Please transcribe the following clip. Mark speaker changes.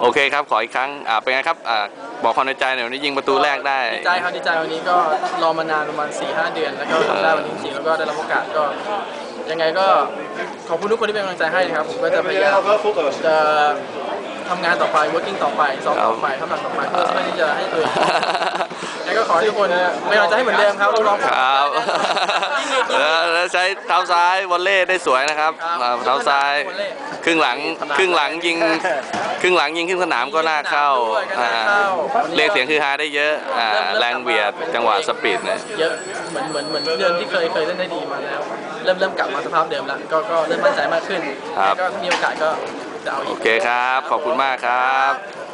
Speaker 1: โอเคครับ ขออีกครั้งอ่าเป็นไงครับอ่าบอกความในใจหน่อยวันนี้ยิงประตูแรกได้
Speaker 2: ดีใจครับดีใจวันนี้ก็รอมานานประมาณ4ี่หเดือน แล้วก็ทำได้วันนี้จริงๆแล้วก็ได้รับโอกาสก็ ยังไงก็ขอบคุณทุกคนที่เป็นกำลังใจให้นะครับผมก็จะพยายามจะทำงานต่อไป working ต่อไปซ้อมต่อไปทำหนักต่อไปเพื่อเพื่อที่จะให้ตัวเองยังไงก็ขอให้ทุกคนเป็นกำลังใจให้เหมือนเดิมครับรับรอง
Speaker 1: ครั บ ใช้เท้าซ้ายวอลเล่ได้สวยนะครับ
Speaker 2: ครับ
Speaker 1: อ่าเท้าซ้าย
Speaker 2: วอลเล่
Speaker 1: ครึ่งหลังครึ่งหลังยิงครึ่งหลังยิงขึ้นสนามก็น่าเข้า
Speaker 2: ด้วยก็
Speaker 1: อ่า
Speaker 2: น่าเข้า
Speaker 1: เรียกเสียงคือฮาได้เยอะอ่าแรงเบียดจังหวะสปีดเนี่ย
Speaker 2: เยอะเหมือนเหมือนเหมือนเดิมที่เคยเคยเล่นได้ดีมาแล้ว เริ่มเริ่มกลับมาสภาพเดิมแล้วก็ก็เริ่มมั่นใจมากขึ้น
Speaker 1: ครับ
Speaker 2: แล้วก็ถ้ามีโอกาสก็จะเอาอี
Speaker 1: โอกเคครับ ขอบคุณมากครับ